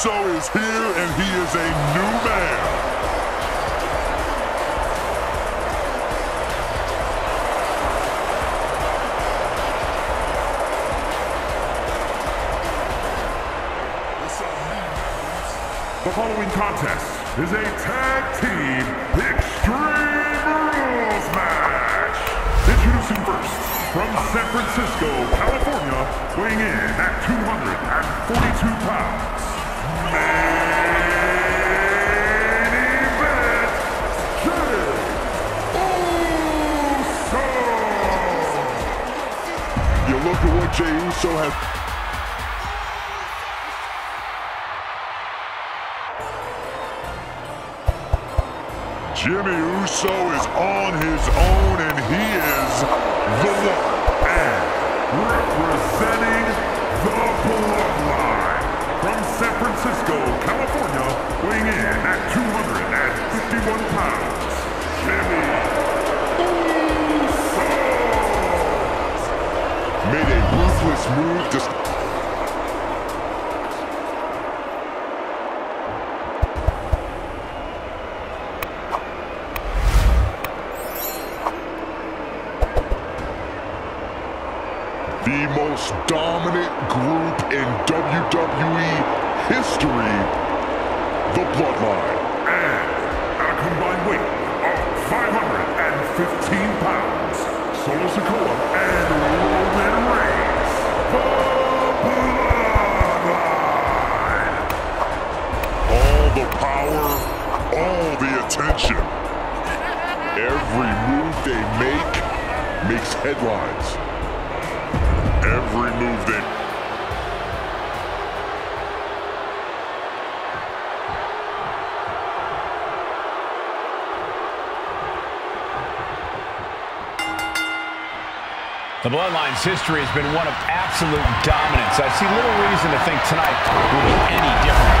Uso is here, and he is a new man. The following contest is a tag team Extreme Rules match. Introducing first, from San Francisco, California, weighing in at 242 pounds, You look at what Uso has Jimmy Uso is on his own, and he is the one. And representing California, weighing in at 251 pounds, Jimmy Uso. Made a ruthless move to... the most dominant group in WWE history, the Bloodline. And at a combined weight of 515 pounds, Solo Sikoa and Roman Reigns, the Bloodline. All the power, all the attention. Every move they make makes headlines every move they... The Bloodline's history has been one of absolute dominance. I see little reason to think tonight will be any different.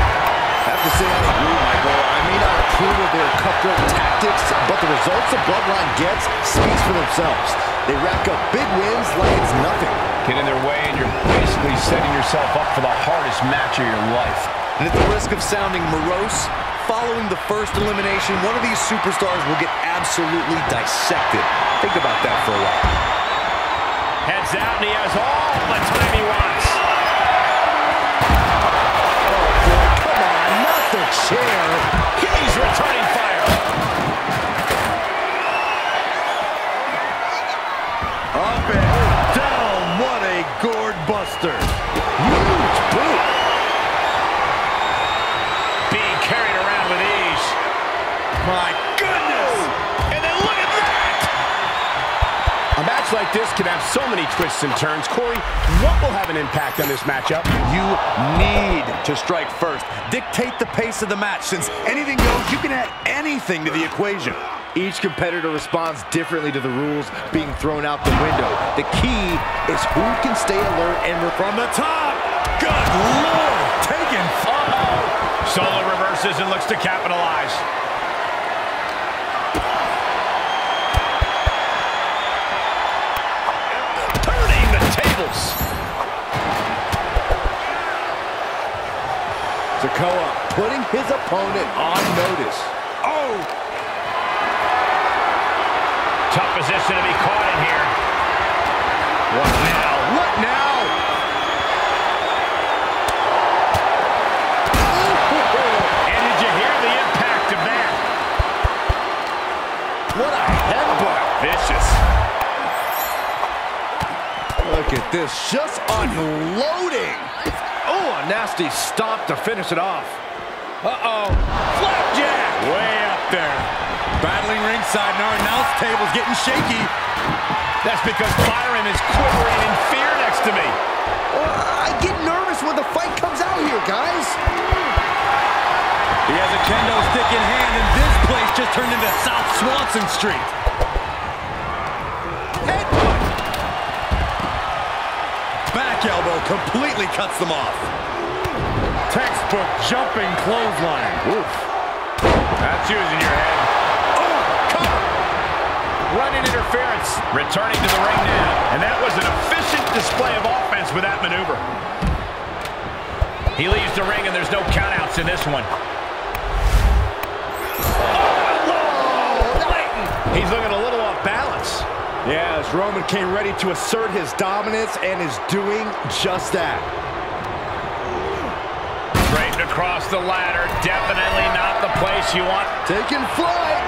I have to say I agree, Michael. I may not approve of their cutthroat tactics, but the results the Bloodline gets speaks for themselves. They rack up big wins like it's nothing. Get in their way and you're basically setting yourself up for the hardest match of your life. And at the risk of sounding morose, following the first elimination, one of these superstars will get absolutely dissected. Think about that for a while. Heads out and he has all the time he wants. Oh, boy, come on, not the chair. He's returning fire. Up and down, what a gourd buster. Huge boot. Being carried around with ease. My match like this can have so many twists and turns. Corey, what will have an impact on this matchup? You need to strike first. Dictate the pace of the match. Since anything goes, you can add anything to the equation. Each competitor responds differently to the rules being thrown out the window. The key is who can stay alert and from the top. Good Lord, taken. Uh-oh. Solo reverses and looks to capitalize. Sikoa putting his opponent on notice. Oh! Tough position to be caught in here. What now? What now? And did you hear the impact of that? What a headbutt. Vicious. Look at this, just unloading. Oh, a nasty stop to finish it off. Uh-oh, flapjack. Way up there. Battling ringside, and our announce table's getting shaky. That's because Byron is quivering in fear next to me. Uh, I get nervous when the fight comes out here, guys. He has a kendo stick in hand, and this place just turned into South Swanson Street. Back elbow completely cuts them off. Textbook jumping clothesline. Oof. That's using your head. Oh, cover. Running interference. Returning to the ring now. And that was an efficient display of offense with that maneuver. He leaves the ring, and there's no countouts in this one. Oh, He's looking a little off balance. Yeah, as Roman came ready to assert his dominance and is doing just that. Straight across the ladder. Definitely not the place you want. Taking flight.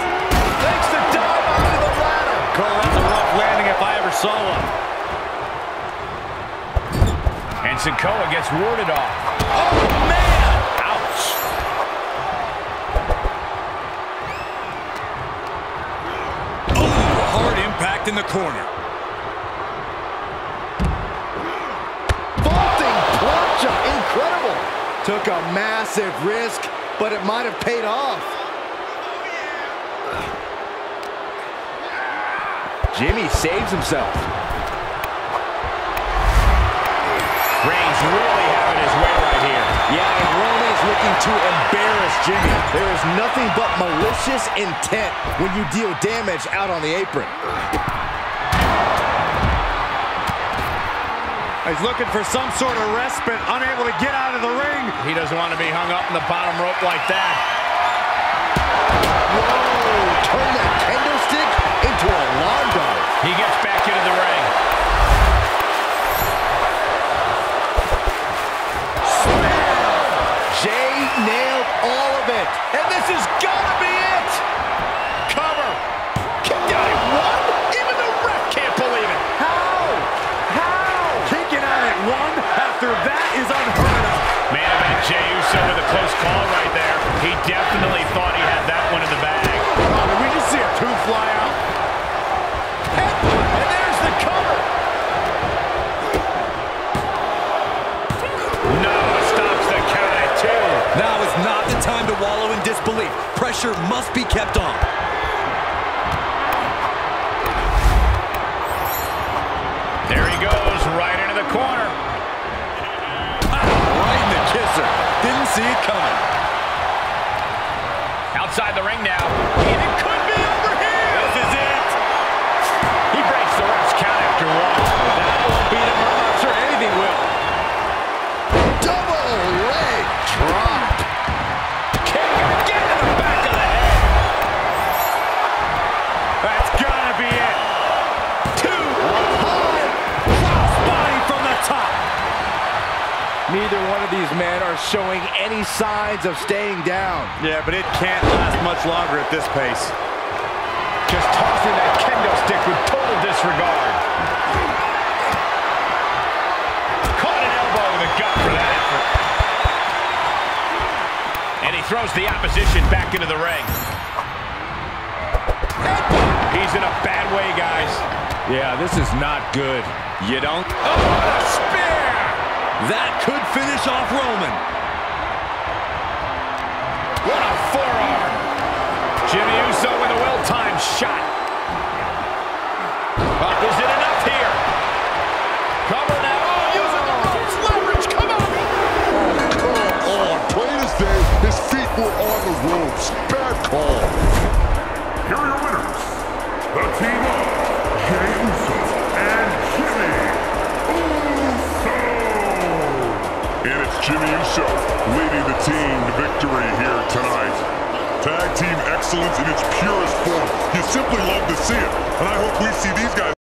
Takes the dive onto the ladder. Cole, that's a rough landing if I ever saw one. And Sikoa gets warded off. Oh, impact in the corner. Vaulting plancha. Incredible. Took a massive risk, but it might have paid off. Jimmy saves himself. Reigns really having his way here. Yeah, and Roman is looking to embarrass Jimmy. There is nothing but malicious intent when you deal damage out on the apron. He's looking for some sort of respite, unable to get out of the ring. He doesn't want to be hung up in the bottom rope like that. Whoa, turn that kendo stick into a lawn dart. He gets back into the ring. To wallow in disbelief. Pressure must be kept on. There he goes, right into the corner. Right in the kisser. Didn't see it coming. Outside the ring now. Showing any signs of staying down. Yeah, but it can't last much longer at this pace. Just tossing that kendo stick with total disregard. Caught an elbow in the gut for that effort. And he throws the opposition back into the ring. He's in a bad way, guys. Yeah, this is not good. You don't? Oh, what a spear! That could finish off Roman. What a forearm. Jimmy Uso with a well-timed shot. Uh, is it enough here? Cover now. Oh, using the ropes. Leverage. Come on. Come on, plain as day, his feet were on the ropes. Bad call. Here are your winners. The team Jimmy Uso leading the team to victory here tonight. Tag team excellence in its purest form. You simply love to see it. And I hope we see these guys